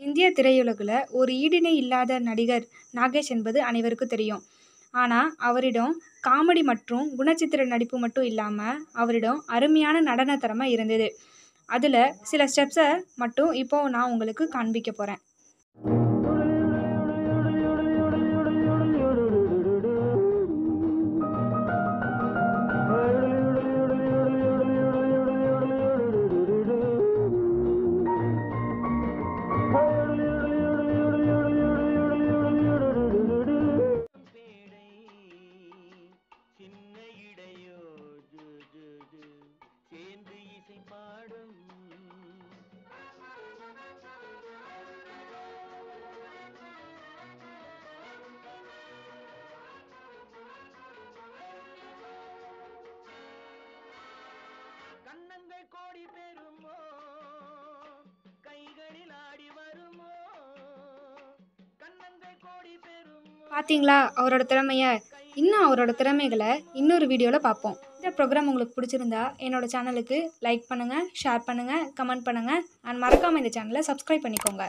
இந்திய திரையுலகில் ஒரு ஈடிணை இல்லாத நடிகர் நாகேஷ் என்பது அனைவருக்கும் தெரியும். ஆனால் அவரிடம் காமெடி மற்றும் குணச்சித்திர நடிப்பு மட்டும் இல்லாமல் அவரிடம் அருமையான நடன திறமை இருந்தது. அதில் சில ஸ்டெப்ஸை மட்டும் இப்போது நான் உங்களுக்கு காண்பிக்க போகிறேன் கோடி பெறுமோ? கைகளில் ஆடி வருமோ? கண்ணங்கள் கோடி பெறுமோ? பார்த்தீங்களா அவரோட திறமைய? இன்னும் அவரோட திறமைகளை இன்னொரு வீடியோவில் பார்ப்போம். இந்த ப்ரோக்ராம் உங்களுக்கு பிடிச்சிருந்தா என்னோட சேனலுக்கு லைக் பண்ணுங்கள் ஷேர் பண்ணுங்கள் கமெண்ட் பண்ணுங்கள் அண்ட் மறக்காமல் இந்த சேனலை சப்ஸ்கிரைப் பண்ணிக்கோங்க.